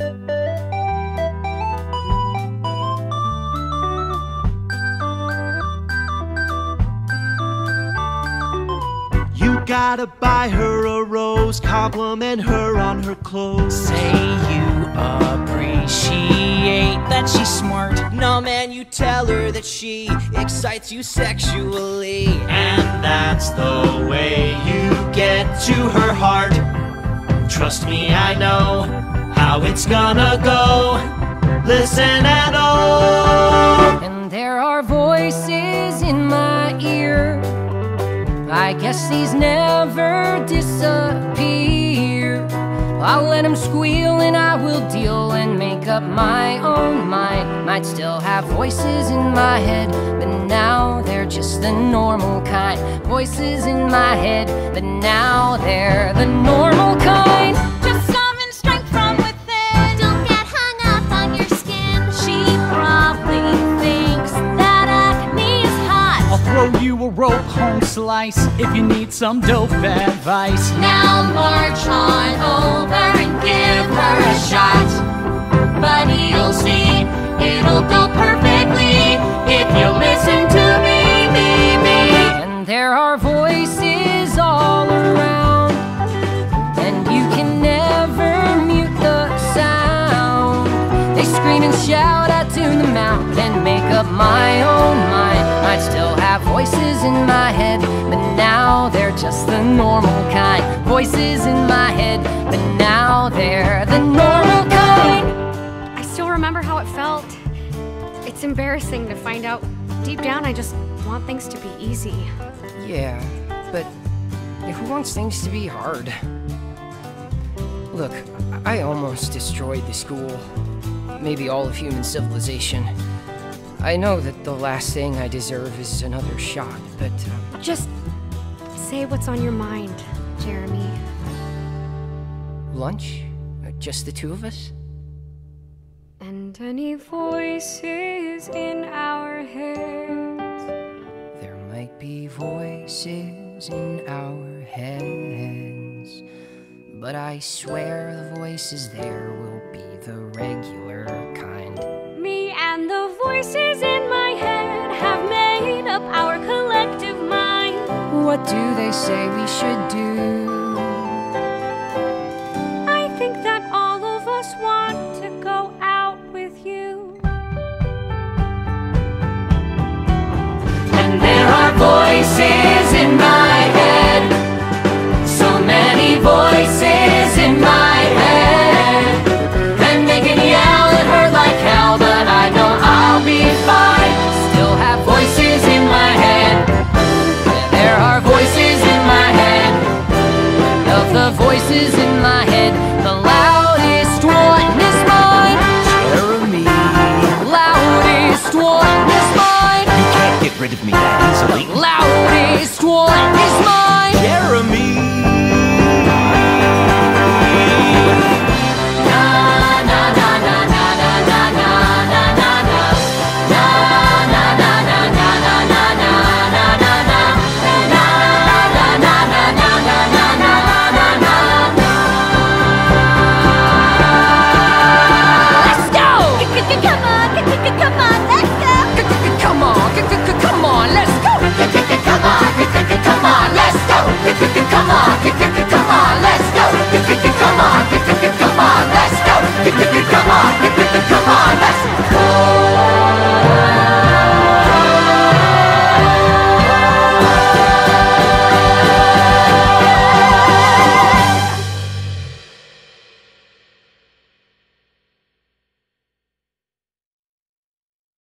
You gotta buy her a rose, compliment her on her clothes. Say you appreciate that she's smart. No, man, you tell her that she excites you sexually. And that's the way you get to her heart. Trust me, I know how it's gonna go. Listen at all. And there are voices in my ear. I guess these never disappear. I'll let them squeal and I will deal and make up my own mind. Might still have voices in my head, but now they're just the normal kind. Voices in my head, but now they're the normal rope home slice if you need some dope advice. Now march on over and give her a shot. But you'll see, it'll go perfectly if you listen to me, me, me. And there are voices all around, and you can never mute the sound. They scream and shout, I tune them out and make up my own mind. Might still have voices in my head, but now they're just the normal kind. Voices in my head, but now they're the normal kind. I still remember how it felt. It's embarrassing to find out deep down I just want things to be easy. Yeah, but who wants things to be hard? Look, I almost destroyed the school. Maybe all of human civilization. I know that the last thing I deserve is another shot, but uh, Just say what's on your mind, Jeremy. lunch? Uh, Just the two of us? And any voices in our heads. There might be voices in our heads, but I swear the voices there will be the regular kind. Me and the voices What do they say we should do? Rid of me.